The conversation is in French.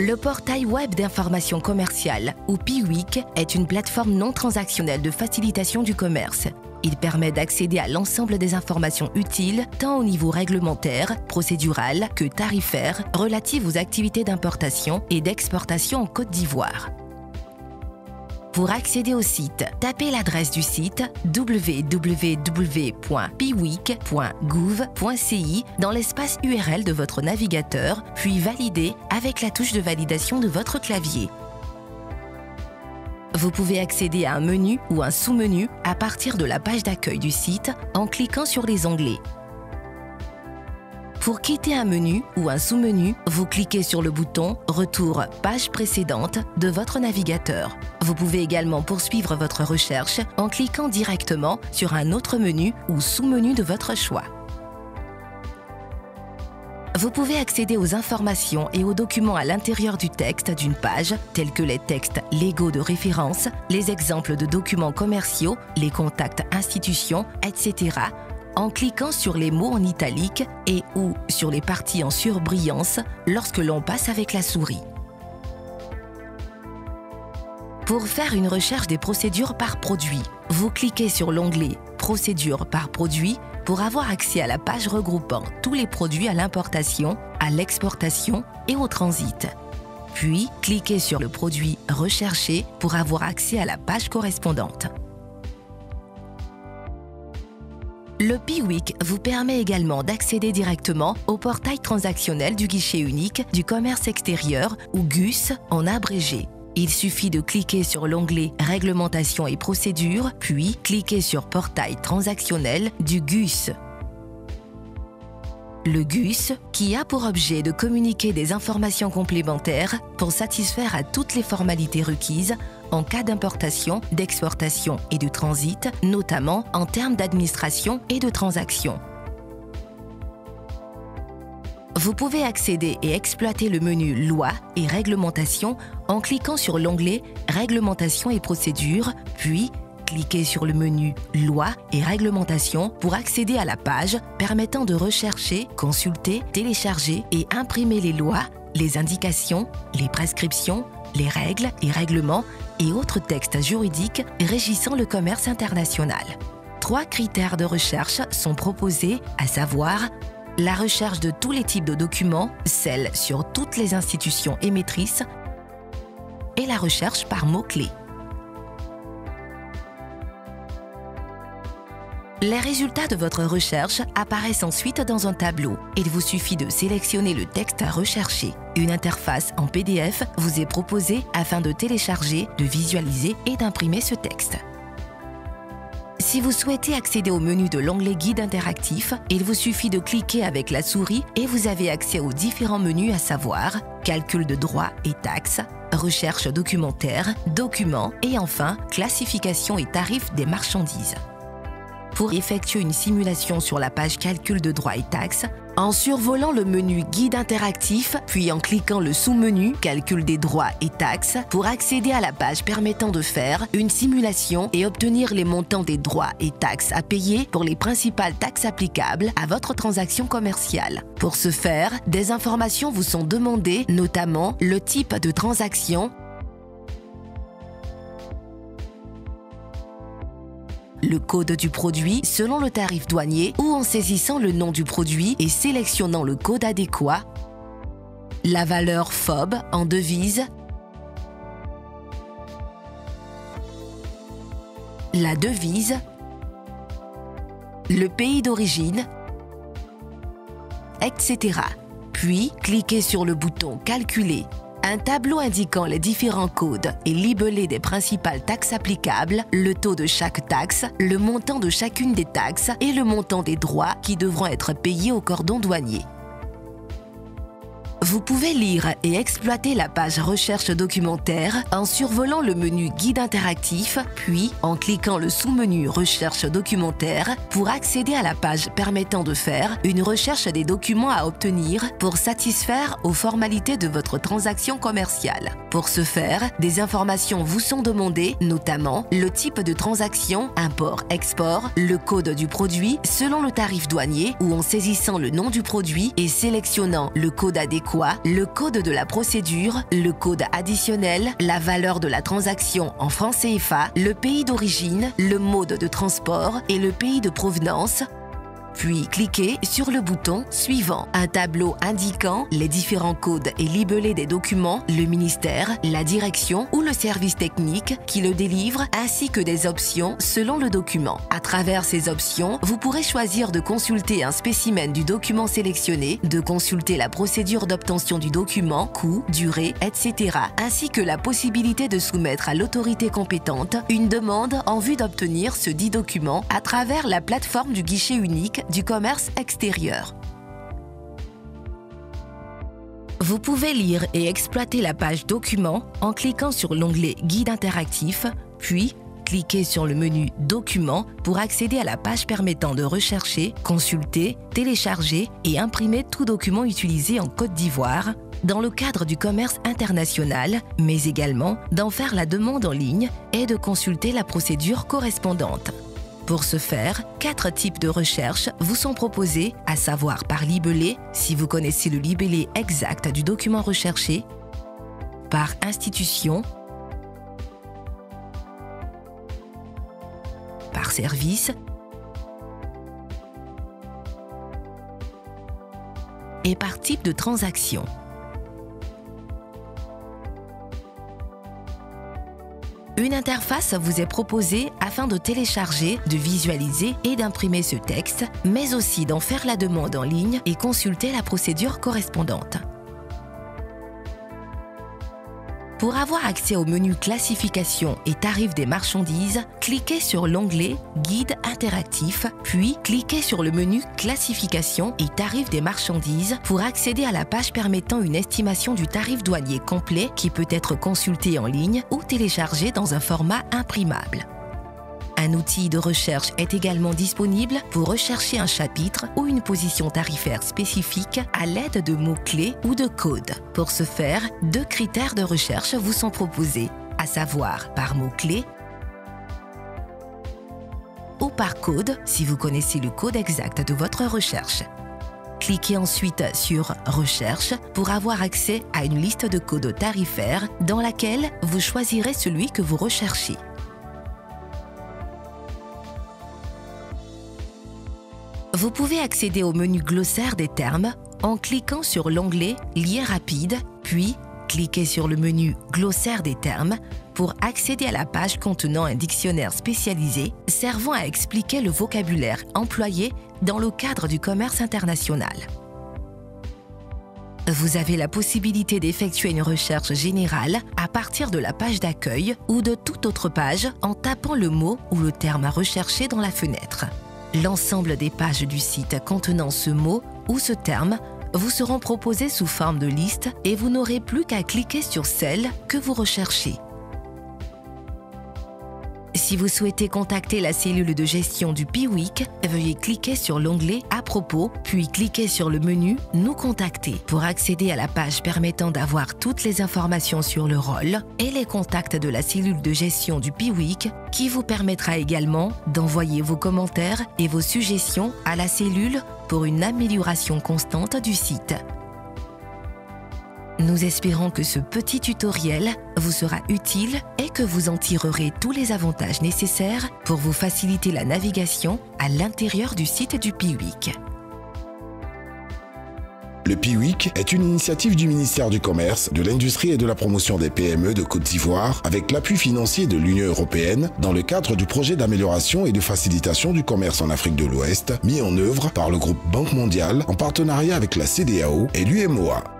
Le portail web d'information commerciale, ou PIWIC, est une plateforme non transactionnelle de facilitation du commerce. Il permet d'accéder à l'ensemble des informations utiles, tant au niveau réglementaire, procédural que tarifaire, relatives aux activités d'importation et d'exportation en Côte d'Ivoire. Pour accéder au site, tapez l'adresse du site www.piwik.gouv.ci dans l'espace URL de votre navigateur, puis validez avec la touche de validation de votre clavier. Vous pouvez accéder à un menu ou un sous-menu à partir de la page d'accueil du site en cliquant sur les onglets pour quitter un menu ou un sous-menu, vous cliquez sur le bouton Retour page précédente de votre navigateur. Vous pouvez également poursuivre votre recherche en cliquant directement sur un autre menu ou sous-menu de votre choix. Vous pouvez accéder aux informations et aux documents à l'intérieur du texte d'une page, tels que les textes légaux de référence, les exemples de documents commerciaux, les contacts institutions, etc., en cliquant sur les mots en italique et ou sur les parties en surbrillance lorsque l'on passe avec la souris. Pour faire une recherche des procédures par produit, vous cliquez sur l'onglet Procédures par produit pour avoir accès à la page regroupant tous les produits à l'importation, à l'exportation et au transit. Puis, cliquez sur le produit recherché pour avoir accès à la page correspondante. Le PIWIC vous permet également d'accéder directement au portail transactionnel du guichet unique du commerce extérieur ou GUS en abrégé. Il suffit de cliquer sur l'onglet Réglementation et procédures, puis cliquer sur Portail transactionnel du GUS. Le GUS, qui a pour objet de communiquer des informations complémentaires pour satisfaire à toutes les formalités requises en cas d'importation, d'exportation et de transit, notamment en termes d'administration et de transaction. Vous pouvez accéder et exploiter le menu Loi et Réglementation en cliquant sur l'onglet Réglementation et procédures, puis cliquez sur le menu Loi et Réglementation pour accéder à la page permettant de rechercher, consulter, télécharger et imprimer les lois, les indications, les prescriptions, les règles et règlements et autres textes juridiques régissant le commerce international. Trois critères de recherche sont proposés, à savoir la recherche de tous les types de documents, celle sur toutes les institutions émettrices, et la recherche par mots-clés. Les résultats de votre recherche apparaissent ensuite dans un tableau. Il vous suffit de sélectionner le texte à rechercher. Une interface en PDF vous est proposée afin de télécharger, de visualiser et d'imprimer ce texte. Si vous souhaitez accéder au menu de l'onglet Guide interactif, il vous suffit de cliquer avec la souris et vous avez accès aux différents menus à savoir Calcul de droits et taxes, Recherche documentaire, Documents et enfin Classification et tarifs des marchandises pour effectuer une simulation sur la page Calcul de droits et taxes en survolant le menu Guide interactif, puis en cliquant le sous-menu Calcul des droits et taxes pour accéder à la page permettant de faire une simulation et obtenir les montants des droits et taxes à payer pour les principales taxes applicables à votre transaction commerciale. Pour ce faire, des informations vous sont demandées, notamment le type de transaction, le code du produit selon le tarif douanier ou en saisissant le nom du produit et sélectionnant le code adéquat, la valeur FOB en devise, la devise, le pays d'origine, etc. Puis, cliquez sur le bouton Calculer un tableau indiquant les différents codes et libellé des principales taxes applicables, le taux de chaque taxe, le montant de chacune des taxes et le montant des droits qui devront être payés au cordon douanier. Vous pouvez lire et exploiter la page Recherche documentaire en survolant le menu Guide interactif, puis en cliquant le sous-menu Recherche documentaire pour accéder à la page permettant de faire une recherche des documents à obtenir pour satisfaire aux formalités de votre transaction commerciale. Pour ce faire, des informations vous sont demandées, notamment le type de transaction, import-export, le code du produit selon le tarif douanier ou en saisissant le nom du produit et sélectionnant le code adéquat le code de la procédure, le code additionnel, la valeur de la transaction en francs CFA, le pays d'origine, le mode de transport et le pays de provenance puis cliquez sur le bouton suivant. Un tableau indiquant les différents codes et libellés des documents, le ministère, la direction ou le service technique qui le délivre, ainsi que des options selon le document. À travers ces options, vous pourrez choisir de consulter un spécimen du document sélectionné, de consulter la procédure d'obtention du document, coût, durée, etc., ainsi que la possibilité de soumettre à l'autorité compétente une demande en vue d'obtenir ce dit document à travers la plateforme du guichet unique du commerce extérieur. Vous pouvez lire et exploiter la page Documents en cliquant sur l'onglet Guide interactif, puis cliquez sur le menu Documents pour accéder à la page permettant de rechercher, consulter, télécharger et imprimer tout document utilisé en Côte d'Ivoire dans le cadre du commerce international, mais également d'en faire la demande en ligne et de consulter la procédure correspondante. Pour ce faire, quatre types de recherches vous sont proposés, à savoir par libellé, si vous connaissez le libellé exact du document recherché, par institution, par service et par type de transaction. Une interface vous est proposée afin de télécharger, de visualiser et d'imprimer ce texte, mais aussi d'en faire la demande en ligne et consulter la procédure correspondante. Pour avoir accès au menu Classification et tarifs des marchandises, cliquez sur l'onglet Guide interactif, puis cliquez sur le menu Classification et tarifs des marchandises pour accéder à la page permettant une estimation du tarif douanier complet qui peut être consulté en ligne ou téléchargé dans un format imprimable. Un outil de recherche est également disponible pour rechercher un chapitre ou une position tarifaire spécifique à l'aide de mots-clés ou de codes. Pour ce faire, deux critères de recherche vous sont proposés, à savoir par mots-clés ou par code si vous connaissez le code exact de votre recherche. Cliquez ensuite sur Recherche pour avoir accès à une liste de codes tarifaires dans laquelle vous choisirez celui que vous recherchez. Vous pouvez accéder au menu glossaire des termes en cliquant sur l'onglet Lien rapide, puis cliquez sur le menu Glossaire des termes pour accéder à la page contenant un dictionnaire spécialisé servant à expliquer le vocabulaire employé dans le cadre du commerce international. Vous avez la possibilité d'effectuer une recherche générale à partir de la page d'accueil ou de toute autre page en tapant le mot ou le terme à rechercher dans la fenêtre. L'ensemble des pages du site contenant ce mot ou ce terme vous seront proposées sous forme de liste et vous n'aurez plus qu'à cliquer sur celle que vous recherchez. Si vous souhaitez contacter la cellule de gestion du PIWIC, veuillez cliquer sur l'onglet À propos, puis cliquer sur le menu Nous contacter pour accéder à la page permettant d'avoir toutes les informations sur le rôle et les contacts de la cellule de gestion du PIWIC qui vous permettra également d'envoyer vos commentaires et vos suggestions à la cellule pour une amélioration constante du site. Nous espérons que ce petit tutoriel vous sera utile que vous en tirerez tous les avantages nécessaires pour vous faciliter la navigation à l'intérieur du site du PIWIC. Le PIWIC est une initiative du ministère du Commerce, de l'Industrie et de la Promotion des PME de Côte d'Ivoire avec l'appui financier de l'Union européenne dans le cadre du projet d'amélioration et de facilitation du commerce en Afrique de l'Ouest mis en œuvre par le groupe Banque mondiale en partenariat avec la CDAO et l'UMOA.